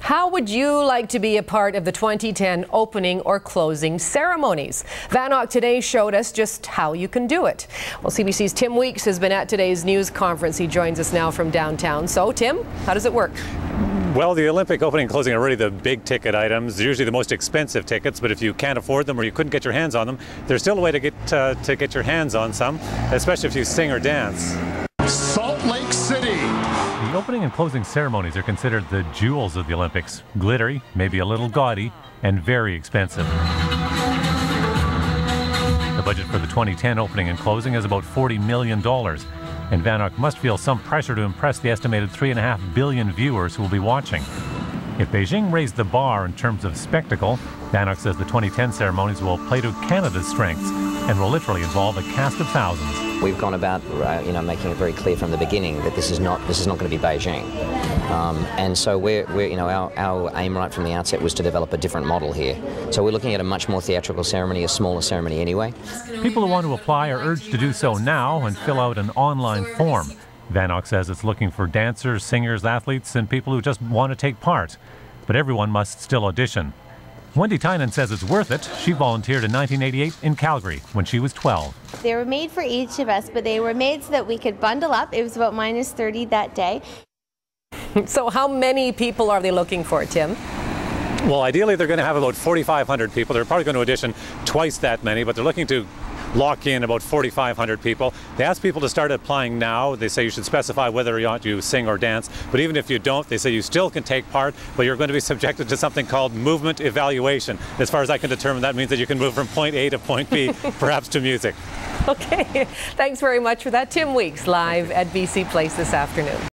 How would you like to be a part of the 2010 opening or closing ceremonies? VANOC today showed us just how you can do it. Well, CBC's Tim Weeks has been at today's news conference. He joins us now from downtown. So, Tim, how does it work? Well, the Olympic opening and closing are really the big ticket items. Usually the most expensive tickets, but if you can't afford them or you couldn't get your hands on them, there's still a way to get uh, to get your hands on some, especially if you sing or dance. The opening and closing ceremonies are considered the jewels of the Olympics. Glittery, maybe a little gaudy, and very expensive. The budget for the 2010 opening and closing is about $40 million and VANOC must feel some pressure to impress the estimated 3.5 billion viewers who will be watching. If Beijing raised the bar in terms of spectacle, VANOC says the 2010 ceremonies will play to Canada's strengths and will literally involve a cast of thousands. We've gone about, uh, you know, making it very clear from the beginning that this is not this is not going to be Beijing, um, and so we're, we're, you know, our, our aim right from the outset was to develop a different model here. So we're looking at a much more theatrical ceremony, a smaller ceremony anyway. People who want to apply are urged to do so now and fill out an online form. VANOC says it's looking for dancers, singers, athletes, and people who just want to take part. But everyone must still audition. Wendy Tynan says it's worth it. She volunteered in 1988 in Calgary when she was 12. They were made for each of us, but they were made so that we could bundle up. It was about minus 30 that day. so how many people are they looking for, Tim? Well, ideally they're going to have about 4,500 people. They're probably going to audition twice that many, but they're looking to lock in about 4,500 people. They ask people to start applying now. They say you should specify whether or not you sing or dance. But even if you don't, they say you still can take part, but you're going to be subjected to something called movement evaluation. As far as I can determine, that means that you can move from point A to point B, perhaps to music. Okay, thanks very much for that. Tim Weeks live at BC Place this afternoon.